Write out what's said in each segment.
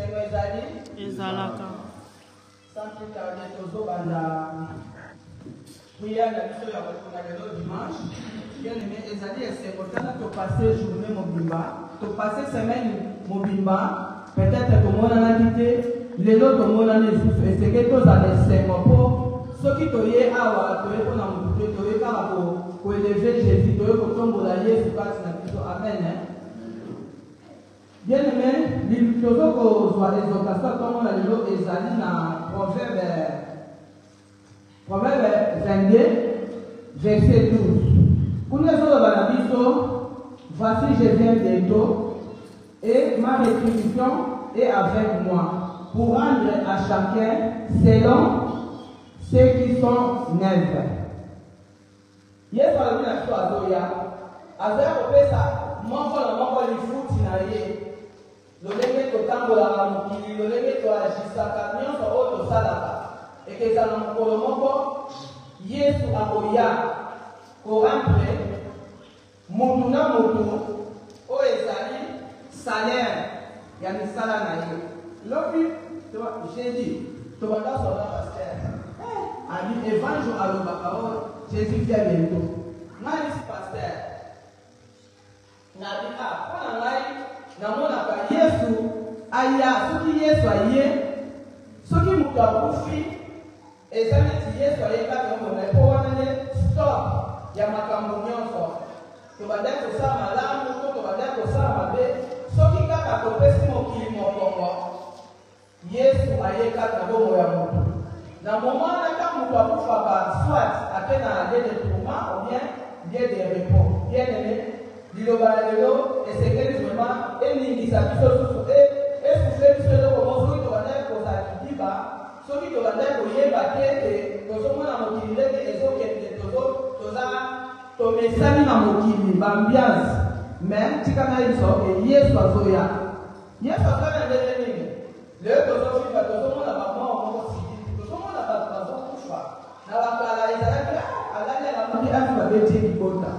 ntango ezali ezalaka santutarde tozobanda priere na biso ya kotonga lelo dimanche bieneme ezali esengo tala topase journée mobimba topase semaine mobimba peut-être tomonanaki te lelo tomonani lisusu eseke tozala esengo mpo soki toye awa toye mpona motu te toye kaka koeleve jésus toye kotombola yesu kati na biso amen Bien aimé, bibliotoko comme ntongo lelo ezali na proverbe proverbe 22 verset 12 kuna ezoloba na biso voici je viens bientôt et ma rétribution est avec moi pour rendre à chacun selon ceux qui sont a yesu alobi na biso azoya azaya kopesa moko na moko lifuti na ye lolenge totambolaka mokili lolenge toagisaka nyonso oyo tosalaka ekezala mokolo moko yesu akoya koample motu na motu oyo ezali salaire ya misala na ye lobi eh, oh, jésus tobanda sola paster abi evange alobaka oyo jésus via bientôt nalisi paster nabi a mpo na ngai namonaka yesu aya soki yesu aye soki moto akufi eza neti yesu aye kaka omona mpo wana nde stop ya makambo nyonso tobandai kosala malamu to tobandai kosala mabe soki kaka topesi mokili mokongo yesu aye kaka bomoi ya motu na moma wanaka moto akufaka swat ape na lieu de tourment ou bien lieu de repos bien aimé liloba ya lelo esengeli vrema elingisa biso susu efufle biso eloko mo soki tobandaki kozala kidiba soki tobandaki koyeba te ete tozomona mokili ndenge ezokende toza tomesani na mokili bambiance me tikana biso oke yesu azoya yesu azoya ndenge nini leo tozofiba tozomona bamor moko sikili tozomona bato bazokufa na bakala ezalaki ah, alali alamakiaki ah, babeti libota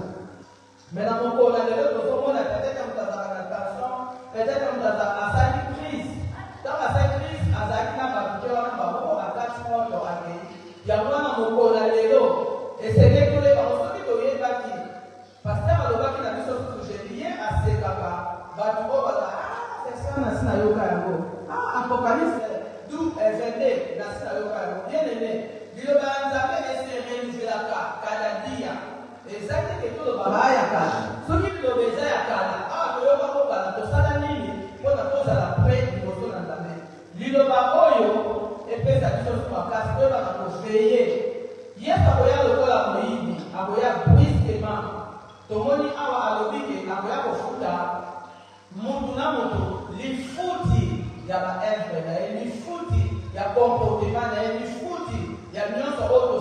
Maintenant, mon corps, la lèvre, le monde, peut-être que vous avez la tension, peut-être que vous avez la salle crise. Dans la salle crise, à la salle, on va dire, on va voir la place, on va voir la yango wana mokolo lelo eseke koleba osoki toyebaki paster alobaki na biso susujelie asekaka bato oyo baza sesa na si nayoka yango apokalypse du evende na si nayoka yango bien aime liloba ya nzambe eserenzelaka kaladia ezali leki olobaka ya kala soki liloba eza ya kala awa toyoka kokala tosala nini mpona tozala pre liboso na nzambe liloba oyo epesa biso su makasi toyebaka koveye yesu akoya lokola moyibi akoya briskema tomoni awa alobi ke akoya kofuta motu na motu lifuti ya baevre na ye lifuti ya comportema na ye lifuti ya nyonso oyo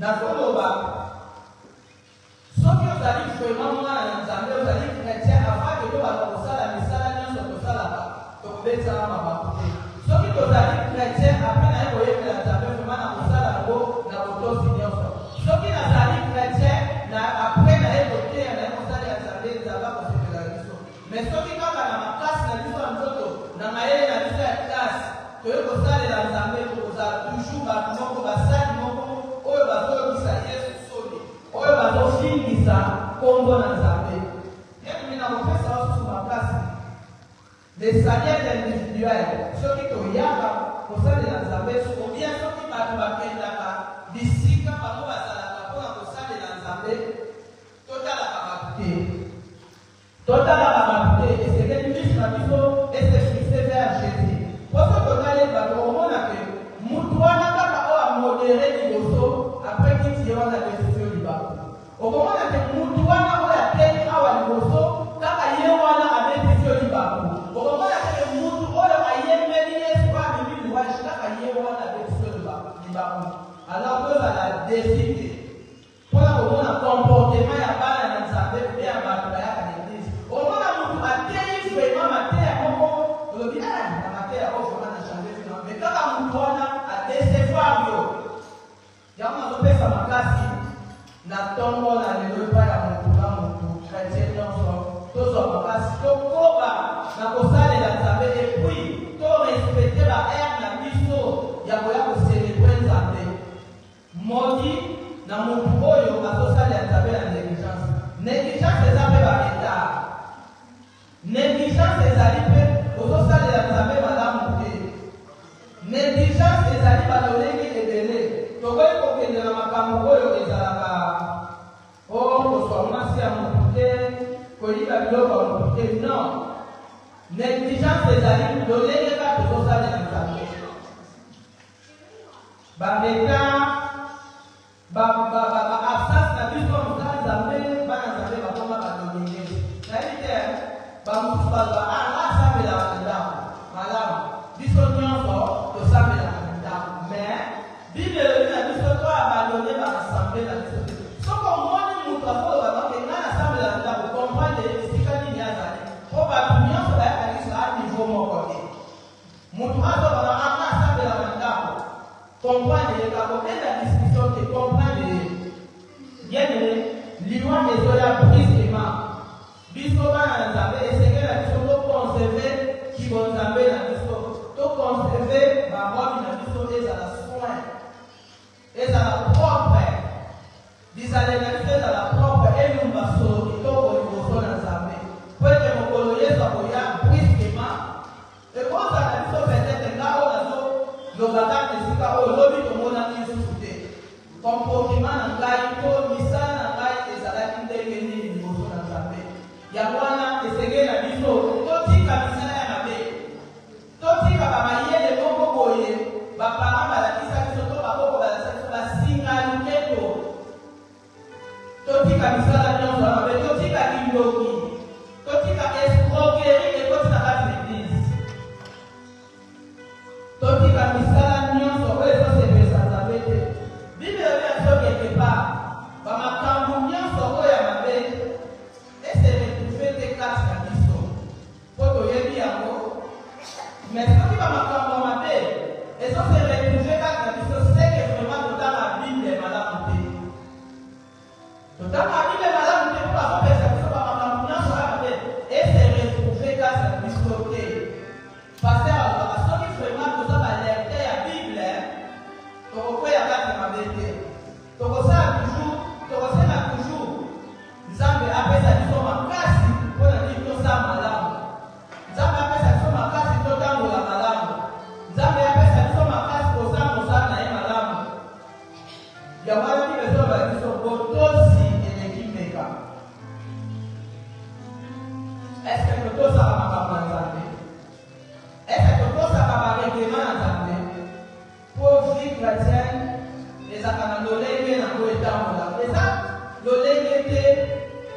nakoloba soki ozali vraiment mwana na nzambe ozali chrétien avant toyobaka kosala misala nyonso tosalaka tokobetisaka mabaku te soki tozali chrétien apre naye koyebela nzambe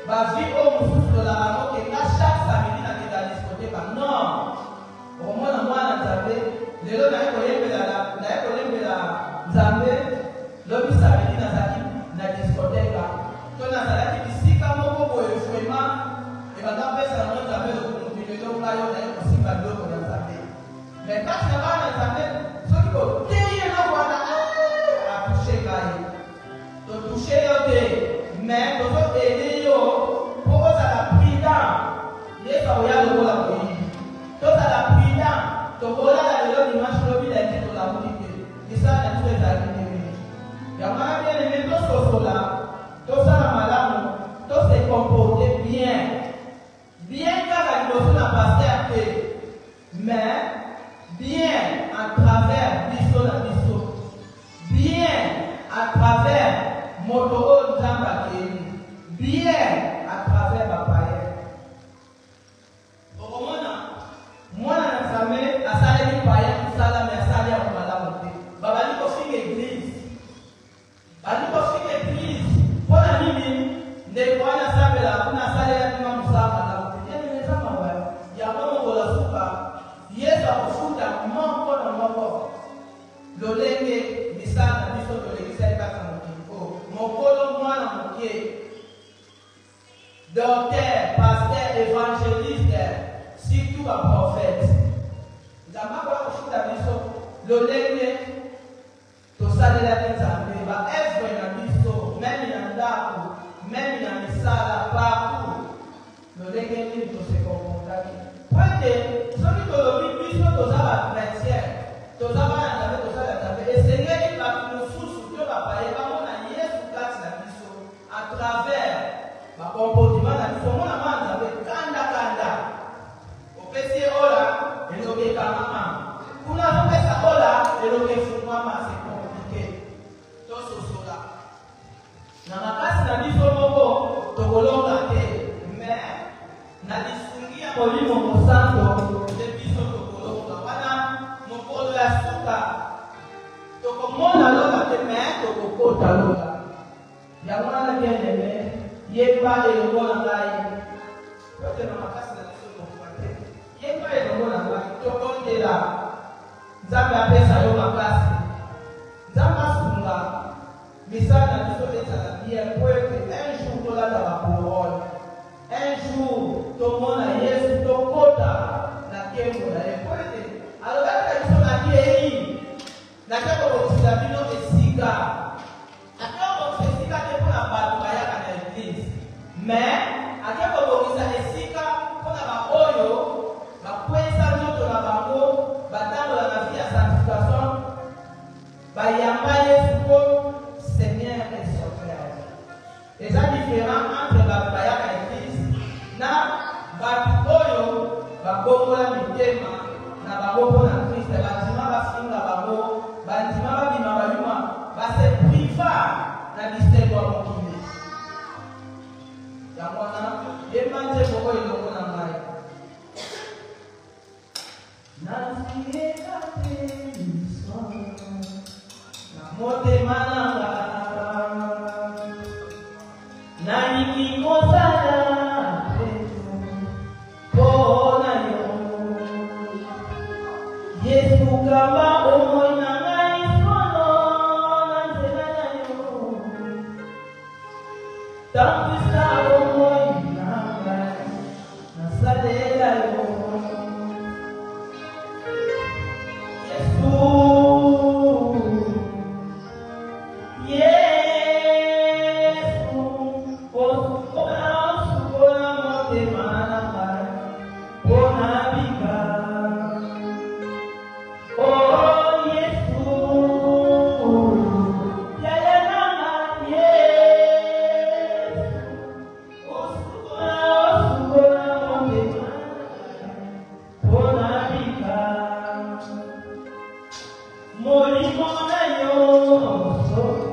bavi oyo mosusu tolaka kokenda chaque samedi nakenda diskote ba non okomona mwana nzambe lelo naye 森もないよ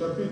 Chapter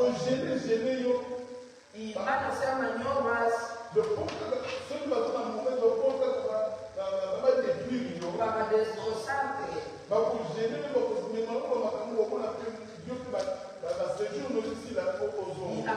ogene gene yo banasema nyobasi lopokaa soki baza na mauvaise opokaka badétruire yo bakadestrosanke bakogene me bakomemango bamakambo okona pe yo mpe basejour nolisila ozonga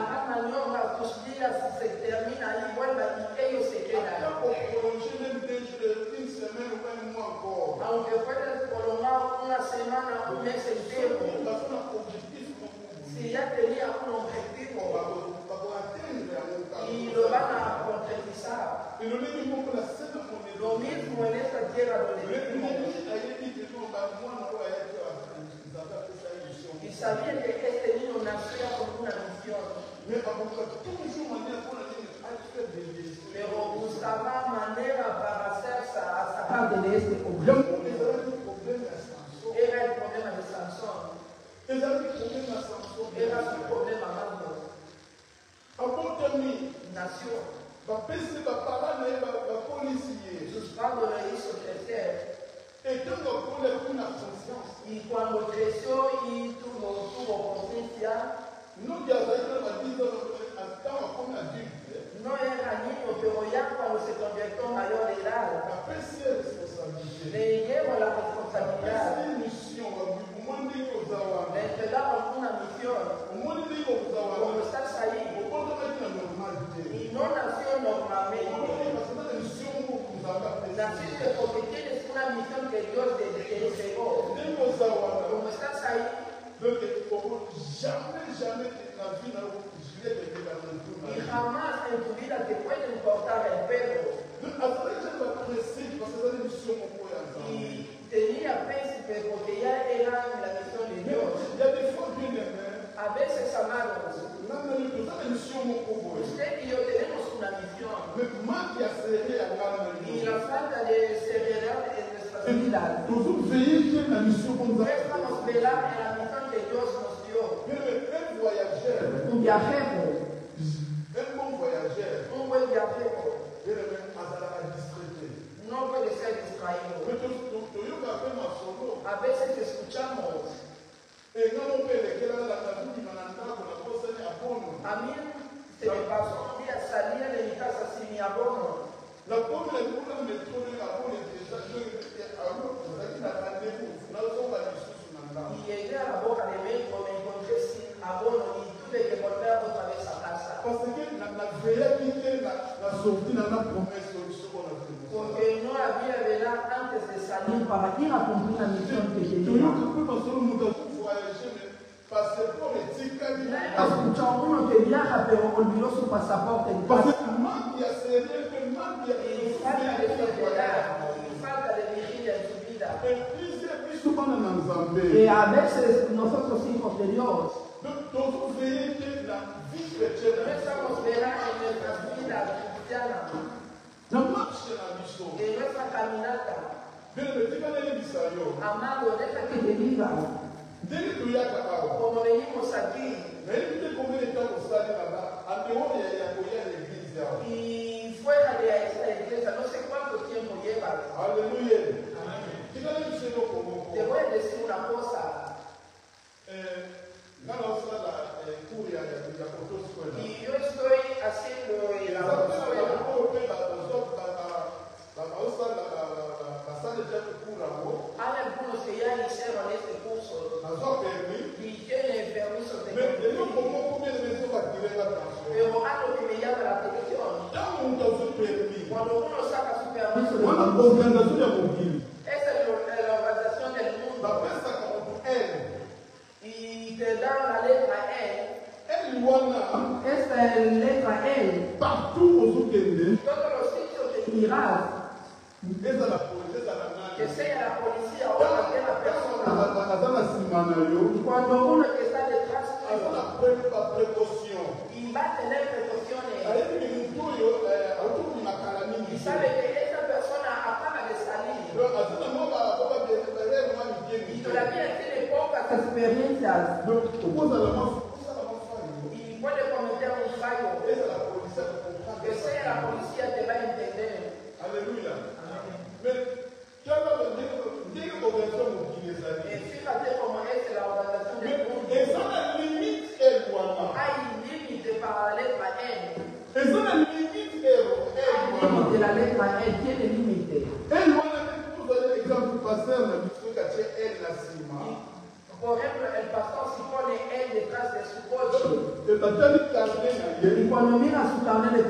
experiências do, do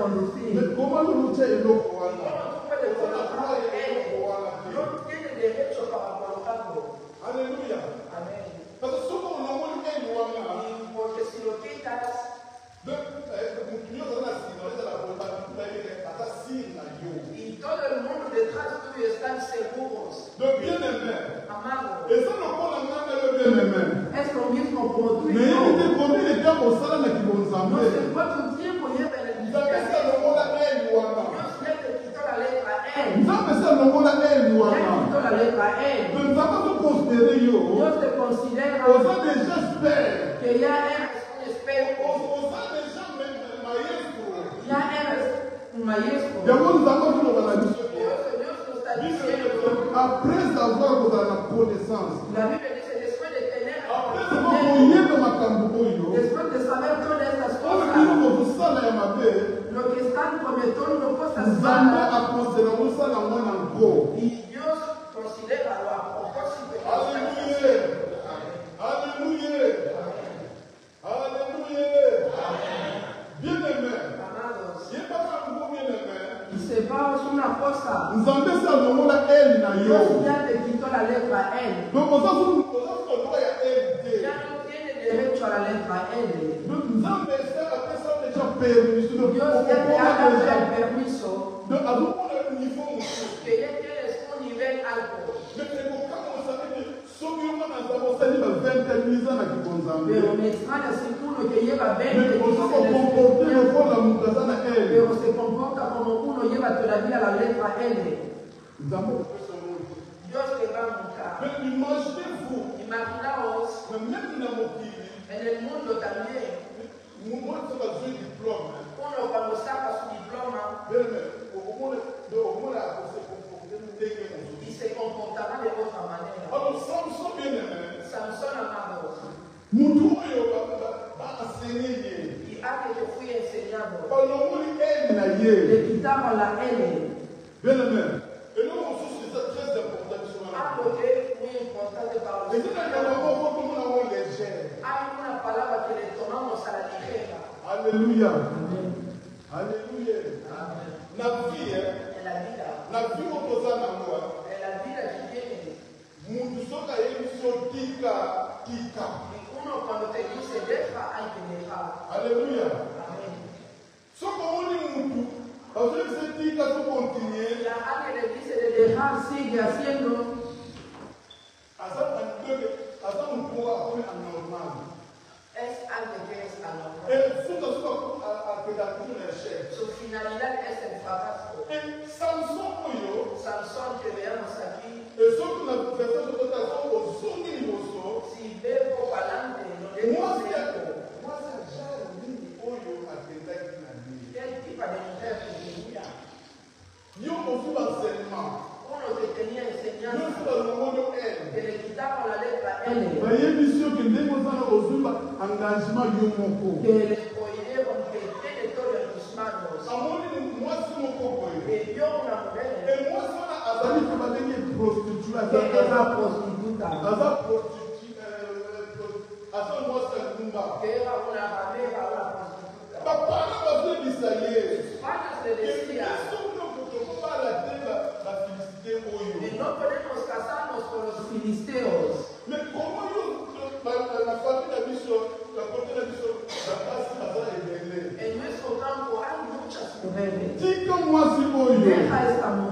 on the government Mais comment you. heaven. Tí kò wá sí oyè. Therefore is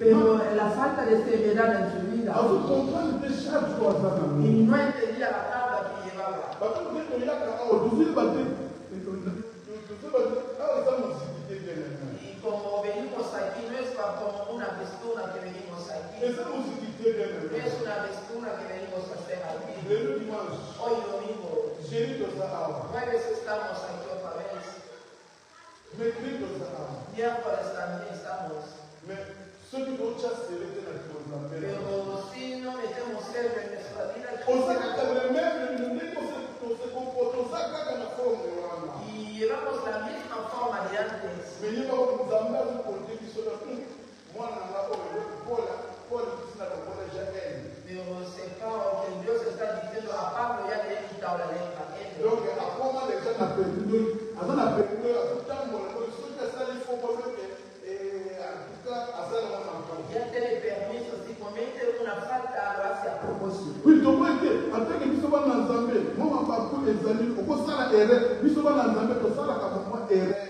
Pero la falta de seriedad en su vida. Y no entendía la tabla que llevaba. Ah, y como venimos aquí, no es como una vestura que venimos aquí. Es una vestura que venimos a hacer aquí. Hoy domingo. Jueves estamos aquí otra vez. Miércoles también estamos. soki bocasele te na kozaoza kaka mememe toza kaka na forme wana meyeba nzambe azokonte biso na mwana nanga oyo kola kola bisina kokola jael donc akoma deja na perdue aza na perdue azotambola oyo soki asali fo Dieu permis aussi commettre une faute à la grâce promotion. Oui, donc on était en tant que biso bana nzambe, mo mabaku ezali okosala erreur, biso bana nzambe tosala ka mwa erreur.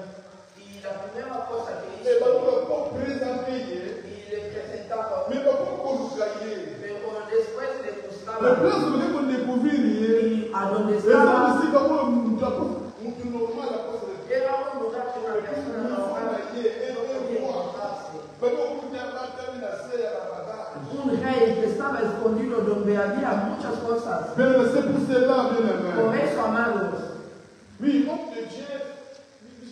La première fois, ça dit. Et donc, pour présenter. Il les présenta comme. Mais pourquoi qu'on nous gagne? Mais on espèce de Gustavo. Mais place où on découvrit. À nos destins. Et là, c'est comme on nous a tout normal é Et là, on nous a tout normal. Un rey que estaba escondido donde había muchas cosas. Pero c'est pour cela, bien vida Por eso, amados. Oui, homme de Dieu.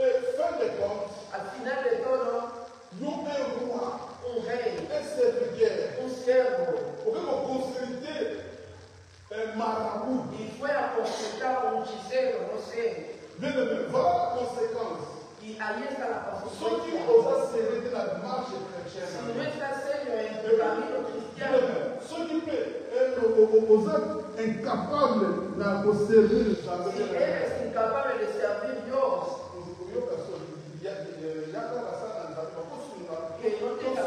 Et fin de compte, hein. nous, un règne, un serviteur, on pour que un marabout. Il faut consultar un la conséquence. la Ceux qui osent de la marche chrétienne. Ceux qui peuvent être incapables de servir. Si elle est incapable de servir Dieu,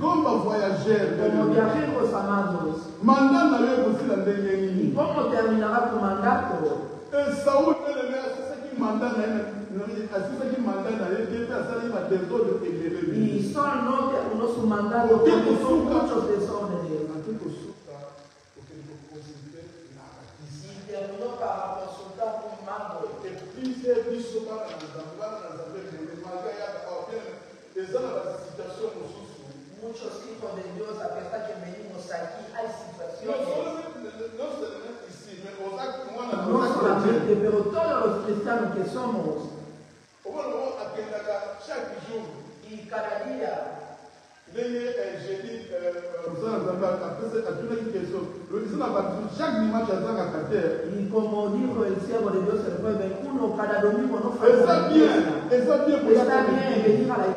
comme bavoyageur manda na yo ekosila ndenge nini esau eleme asisaki manda na ye asisaki manda na ye te mpe asalaki badesode ebele ote kosuka muchos hijos de Dios a pesar que venimos aquí, hay situaciones. No solamente, pero todos los cristianos que somos, y cada día, eh, eh, y como dijo el siervo de Dios el jueves, uno cada domingo no fue. está bien, está bien venir a la iglesia.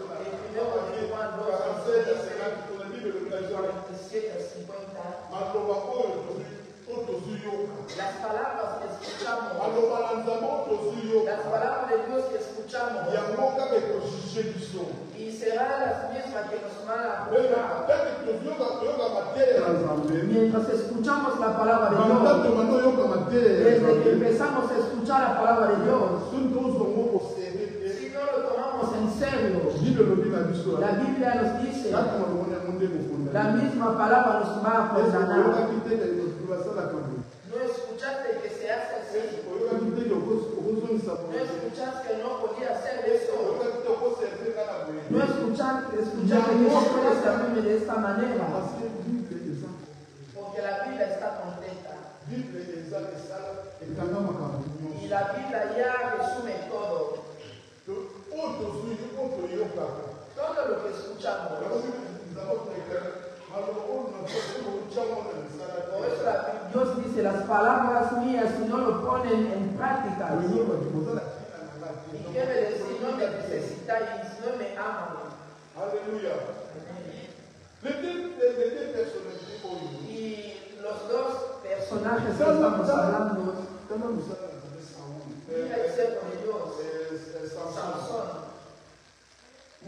Las palabras que escuchamos. Las palabras de Dios que escuchamos. Y será las mismas que nos van a juzgar. Mientras escuchamos la palabra de Dios, desde que empezamos a escuchar la palabra de Dios, si no lo tomamos en serio, la Biblia nos dice la misma palabra nos va a condenar. No escuchaste que se hace así. No escuchaste que no podía hacer eso. No escuchaste, escuchaste que no hace de esta manera. Porque la Biblia está contenta. Y la Biblia ya que escuchamos, Dios dice, las palabras mías si no lo ponen en práctica. Y quiere decir, no me si no me aman. Aleluya. Y los dos personajes que estamos hablando, mira, ese con Dios, Samson.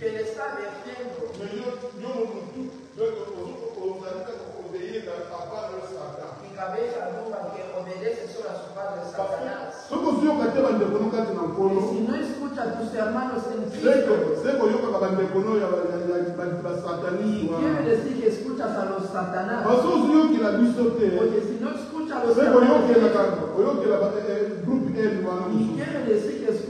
que le está metiendo. que a si no escucha a tus hermanos en Cristo, decir que escuchas a los Satanás. si no escuchas a los Satanás, decir que escuchas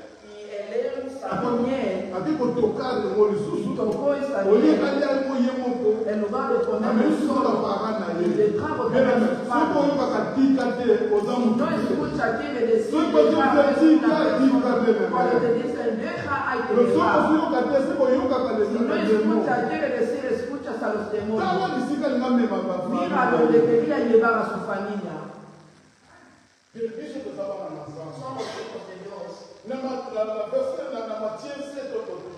a première akekotokana yango lisusu olieka nde alimo ye moko amesola para na ye soki oyokaka tika te oza motuoyokatika te sokoyoka te soki oyokaka lesaaaa lisika lingamema bafamia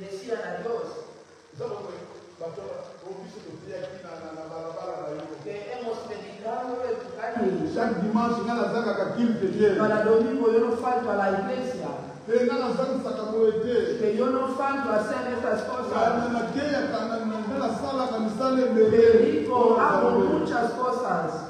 decían a Dios. Que hemos predicado el Kali. Para domingo yo no falto a la iglesia. Que yo no falto a hacer estas cosas. que Predico, hago muchas cosas.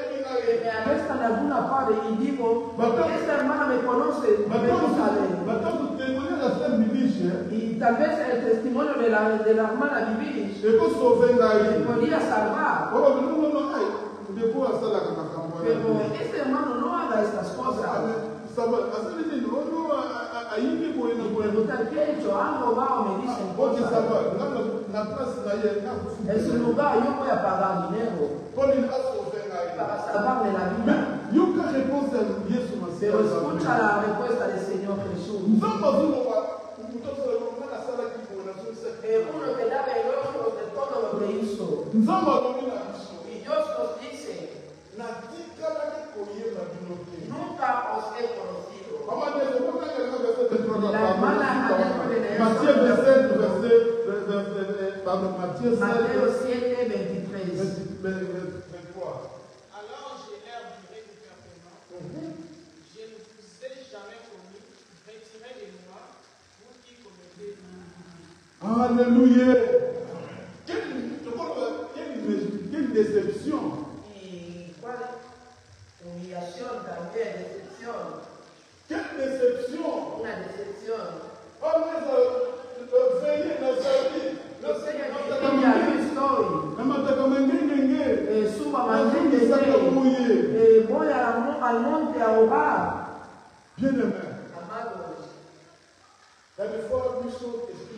eh, eh, arrestan oh, a alguna parte y digo, esta hermana me conoce, me sabe. Y tal vez el testimonio de la, de la hermana Bibish me podía salvar. Pero este hermano no haga estas cosas. ayimbi boye na boyeoki saba na place na ye na kosuaesunuga yo moya paga minero pauline aso bakasababu elabika yoka réponse ya yesu masea escucha la respuesta del señor jesús nzambe azoloba moto azolobanga nasalaki boye nazosaki uno que daba elogios de todo lo que hizo nzambe alobi na biso y dios nos dice natikalaki koyeba bino te nunca os he conocido La hermana Mathieu 7, verset, pardon, Mathieu 7, 23. Alléluia. Quelle, quelle, quelle déception. déception. Quelle déception. La déception. Oh, mais a bien aimé la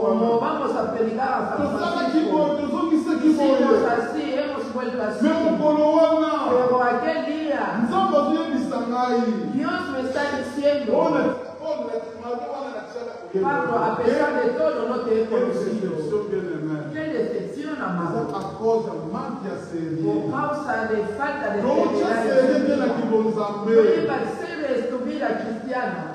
como vamos a predicar a San Francisco. Hicimos así, hemos vuelto así. Pero aquel día, Dios me está diciendo, Pablo, a pesar de todo, no te he conocido. Qué decepción, amado. Por causa de falta de fidelidad. No iba a ser tu vida cristiana.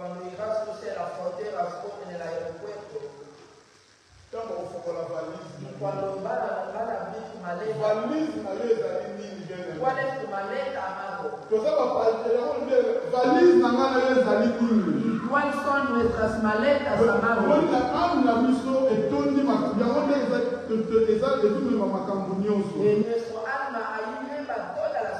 cuando llegaste usted a la frontera con en el aeropuerto ntango ofokola valise cuando bana bana bik maleta valise nayo ezali nini gene what is the maleta amago toza bapatelango nde valise na nga nayo ezali nini Quelles sont nuestras maletas, amado? Et nuestro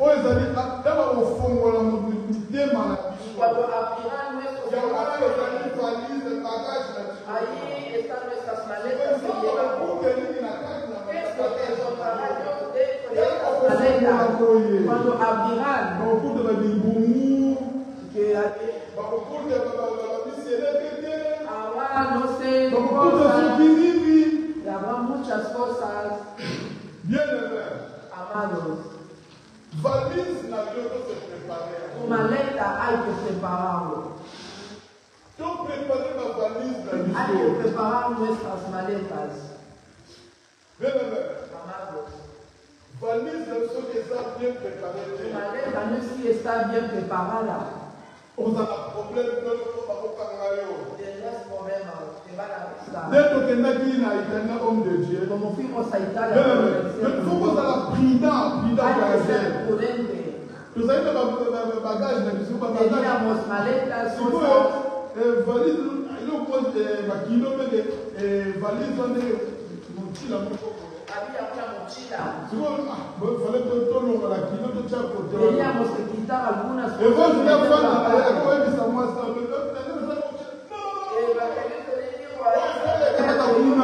oyo ezali tala kofongola mitema na bisoyaoezali valise bagage Quando Abiran, tá que é agora tá tá, não sei, habrá muitas coisas. Valise n'avait pas se préparer. Maleta haiko separado. Estou preparando a valise da missão. Hay que preparar nuestras maletas. Vem, vem, vem. Amados. Valise da missão que está bien preparada. Maleta no si está bien preparada. On a problema, não é para o cangaio. D'être quelqu'un qui n'a éternel homme de Dieu. Il faut que ça la prudent, prudent caractère. tozali na bagage na biso basikoyo valise eloko bakilo ndenge valise ndenge motila moko tolongola kilo totya koteekozela fana akoyebisa mwasi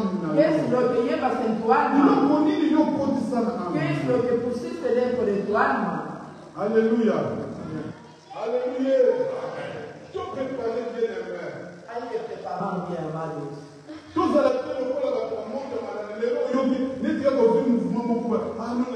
que que yesu lokhe yebasentuwana yilokho que yokholisana amina yesu lokhe pusisele koletwana alléluia alléluia tu préparer bien aimé ayé préparant bien amado tous à que tête de la commande madame lelo yobi ne tiens au mouvement beaucoup ah non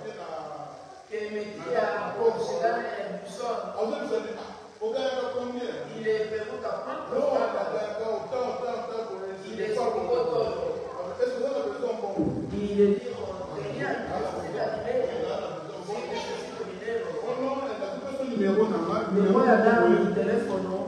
Il est à Il est téléphone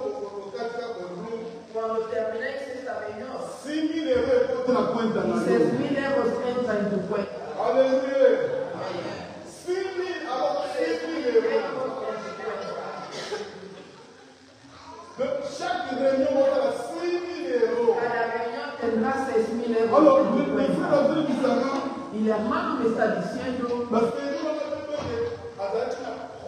6 000 euros pour la cuenta. He 16 000 euros entra en tu Alléluia. 6 000 alors 6 000 euros. Chaque réunion aura 6 000 euros. La réunion tendra 000 euros. Alors, le frère a dit du ça va. Il a mal Parce que nous, on a fait un peu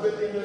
pouvez venir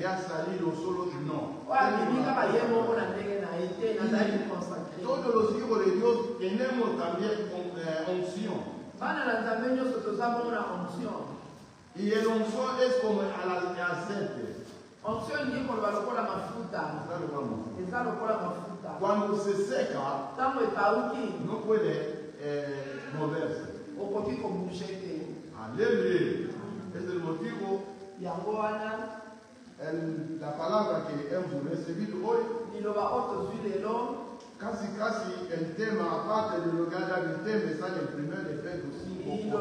ya salir solo solo no. Todos los hijos de Dios tenemos también eh, unción. Y el unción es como al aceite. Cuando se seca, no puede eh, moverse. Aleluya. Es el motivo. El, la palabra que hemos recibido hoy casi casi el tema aparte de lo que hay en el tema está en el primer de Pedro 5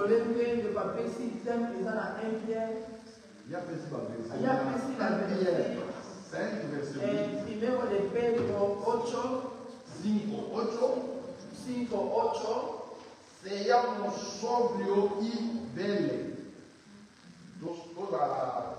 ya pesi baversets ya pesi la verset 5 verset 8 primero de Pedro 8 5 8 5 8 seamos sobrio y vele toda la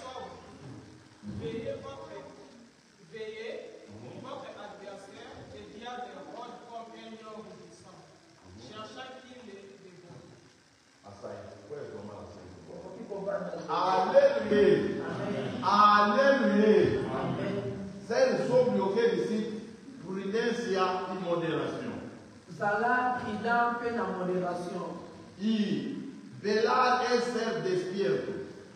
Veillez votre, veillez, votre adversaire le des rôde comme un lion rugissant, cherchant qui le dévore. Alléluia. Alléluia. le sont bloqué ici, prudence et modération. Zala prudence et en modération. I, velar est serf d'espiègle.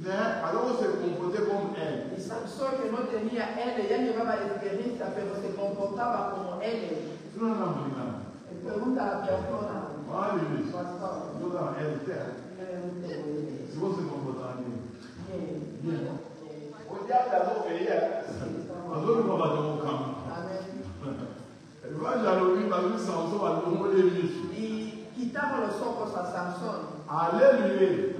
né? Alors on se comportait comme elle. E Samson é que não tinha ela, já levava a experiência, mas se comportava como ela. Tu não não não. Ah, é, e pergunta à persona. Olha oui. Pastor. Tu não é terra. Se você comportar bem. O diabo azoveia. Azoveia para bater o campo. Amém. Ele vai já ouvir, mas o Samson é vai tomar ele. E quitava os soco a Samson. Aleluia.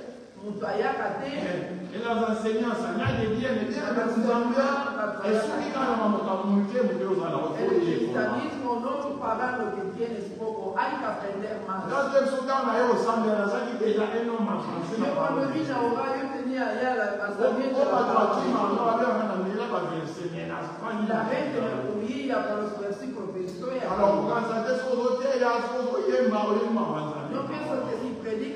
moto ayaka te elaza enseignance nade bien eteakanzamba esuki kaka na makambo moke moke ozala deuxième soka na ye osambela azaki deja enoma françaisbato bakimanga babengaka na mila baverse me nafangialors kokanisa te soki ozoteya soki ozoyemba oyembama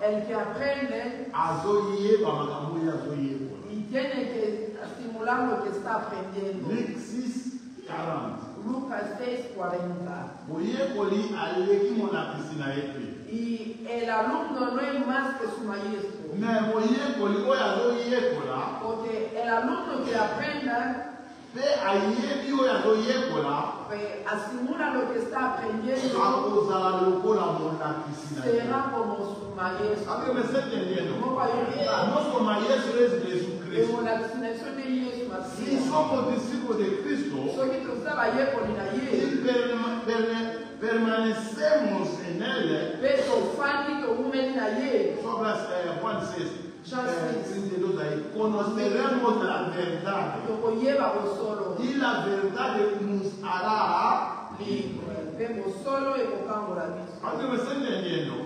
El que aprende y tiene que estimular lo que está aprendiendo. Lucas 6.40 40. Y el alumno no es más que su maestro. Porque el alumno que aprenda asimula lo que está aprendiendo será como Adevese geliyor. Nostru mai este Iisus Jesucristo Si somos discípulos de Cristo, y permanecemos en Él, ¿eh? Sobras eh, Juan 6, eh, ahí, conoceremos la verdad. Y la verdad nos hará libres. Alguien ah, me está entendiendo.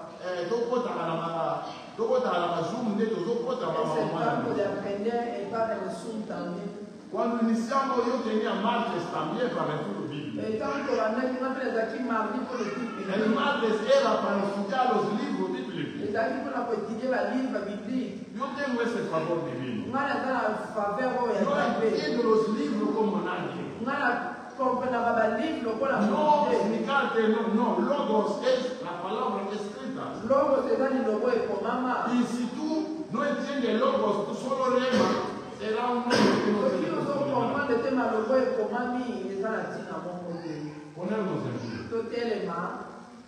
Eh, tokotaka na mazumu nde tozokotaka bamama Quando iniciamos eu tinha Martes também para tudo Bíblia. Então, quando nós temos aqui Martes para tudo Bíblia. Martes era para estudar os livros bíblicos. Então, quando nós temos a livro bíblico. Eu tenho esse favor divino. Mas a favor é Eu entendo os livros como ninguém. Mas comprava livro como a Não, Nicarte, não, não. Logos é a palavra escrita. Logos te dan y mamá. Y si tú no entiendes logos, tú solo rema, será un hombre que no te de tema la en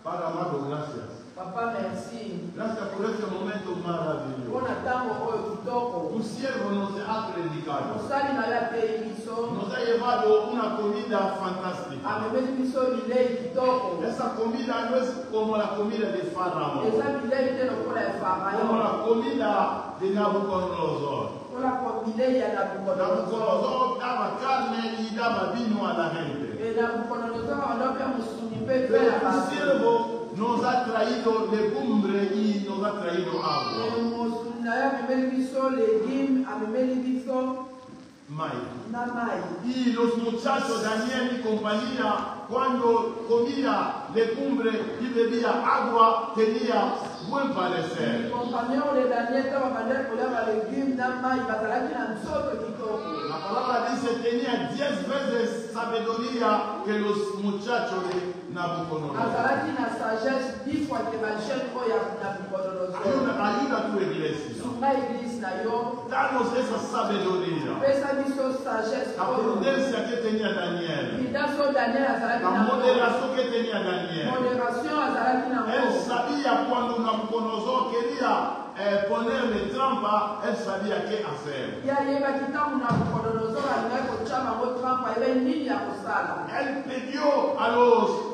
Padre gracias. Papá, merci. Gracias por este momento maravilloso. Tu siervo nos ha biso nozayeba lokuna komida fantastique amemeli ah, biso bilei kitoko esa komida yango ekomola komida de farao eza bilei te lokola ya faraokomola komida de nabukodonozor kola bilei ya nabukodonozor abakalme ida babino alarente nabukodonozor alopia mosuni mpe mpe ya basirbo noza trahido lekumbre i noza trahido abo mosuni na ye amemeli biso legime amemeli biso Y los muchachos, Daniel y compañía, cuando comía legumbre y bebía agua, tenía buen parecer. la palabra dice tenía diez veces sabiduría que los muchachos de azalaki na sagesse bifwake bajeune oyo nabukodolozoalinatu eglisisunga eglise na yo tanozesa sabelolila pesa biso sagesse oyoudesi aketeni ya daniel bidaso daniel azalaki na modération keteni ya daniel modération azalaki na esabi ya kwandu nabukodolozor okeli ya euh, ponere le trampa esabi yake aser yayebaki ntango nabukodolozor alingai kotya bango trampa ebe nini ya kosala el pedio alos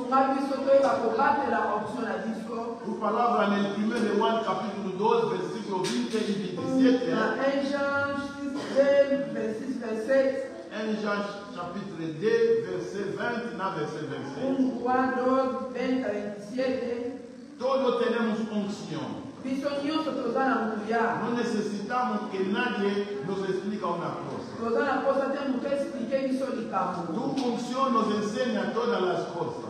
Surmarque Soto la cobrate la a disco. Tu palabra en el primer de Juan capítulo 12 versículo 20 y 27. La Jean 26, verset. 1 Jean chapitre 2, verset 29, verset 26. 1 Juan 2, 20 a 27. Todos tenemos unción. No necesitamos que nadie nos explique una cosa. Tu función nos enseña todas las cosas.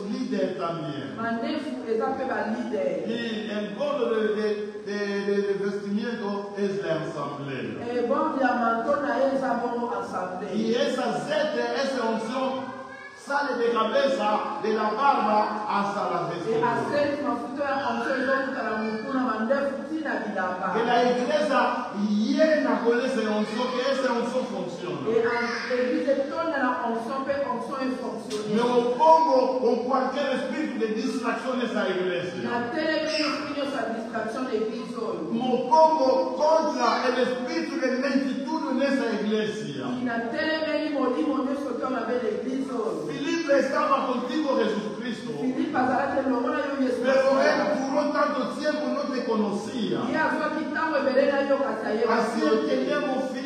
leader también. Manefu esa pe ba leader. Y el goal de, de, de, de, de vestimiento es la asamblea. E bon ya mantona esa bon asamblea. Y esa sete, esa unción sale de cabeza de la barba hasta la vestidura. Que la iglesia llena con ese unción, que ese unción funciona. Et l'église etonana onction mpe onction efonctionne mais obongo okwate esprit de distraction eza église na telemi esprit nyonso ya distraction na église oyo mobongo kontra l'esprit de lentitude neza église inatelemeli molimo nyonso tona be l'église oyo philipe estaba contigo jésus kristo philipe azalaki elongo na yo yesu pero ele duró tanto tiempo no te conocía ye azwaki ntango ebele na yo kasi ayeasiekekemo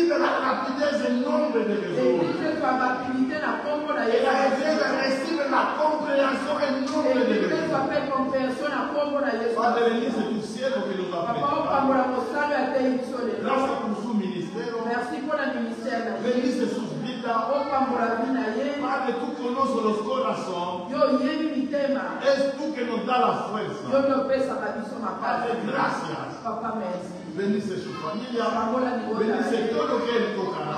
Recibe la rapidez en nombre de Jesús. y la capacidad recibe la comprensión en nombre de Jésus. Padre, bendice tu cielo que nous este gracias por su son ministère. de sus vidas. Oh, Padre, tú conoces los corazones. Es tú que nos da la fuerza. Padre, gracias. Papá, merci. ibenise shufamilia ibenise toloke elitokana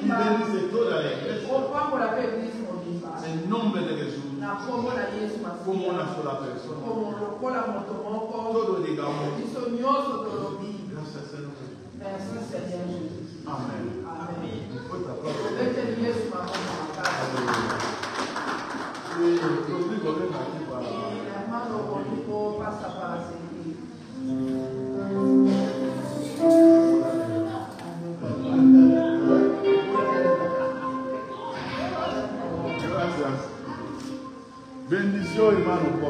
ibenise toda la eglise C'est nombre de Jésus. Comona sur la personne. Todo digamos. Grâce à Seigneur Jésus. Merci Seigneur Jésus. Amen. Amen. Alléluia. Et aujourd'hui, on est parti par la. abençoe, irmão.